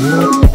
Woo!